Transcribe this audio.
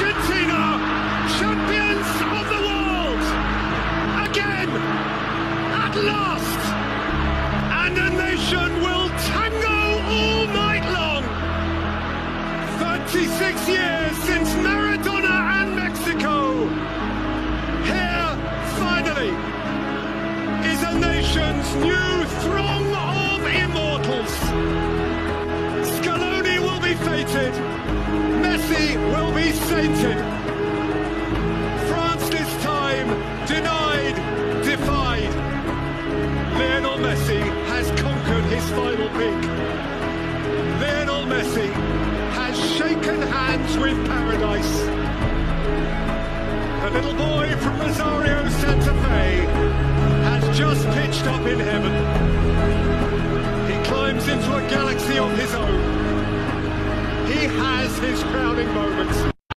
Argentina, champions of the world! Again! At last! And a nation will tango all night long! 36 years since Maradona and Mexico! Here, finally, is a nation's new throng of immortals! Will be sainted. France this time denied, defied. Lionel Messi has conquered his final peak. Lionel Messi has shaken hands with paradise. The little boy from Rosario, Santa Fe has just pitched up in heaven. He climbs into a galaxy of his own. He has his.